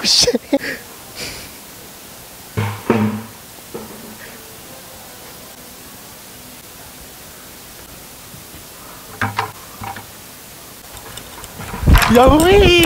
Oh shit. Yo, wait.